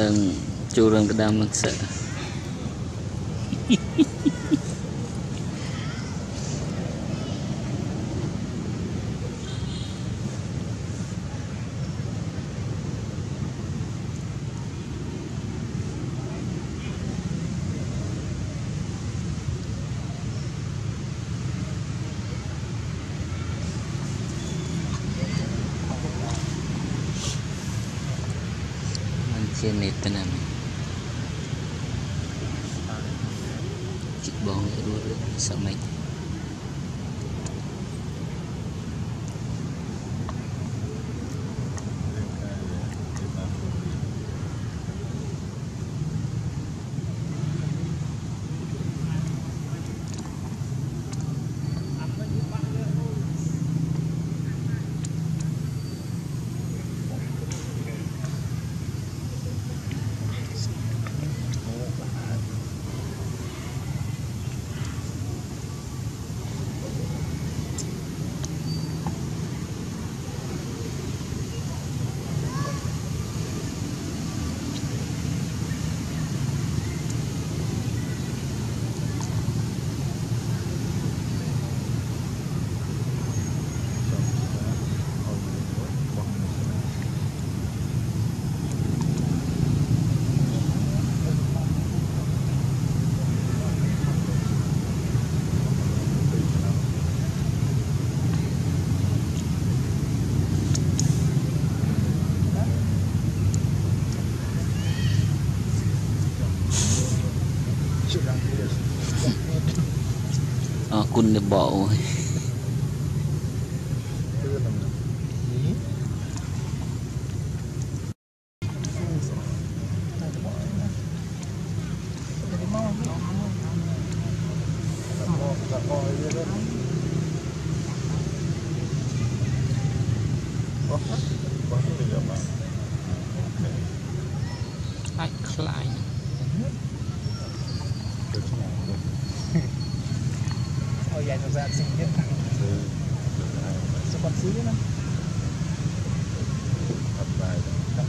ឡើងចូលរឿងក្តាមនឹងសឹកมันជានេ Okay, meter namin. Cik bawang dua-dua. Sama itu. គុណដែលបកអូយ អាចខ្លាយ Oh iya, itu saat singkir. Sempat sih kan. Căng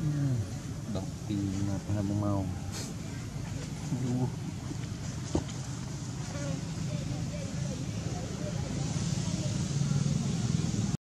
Bakti na pala bumaw. Lugo.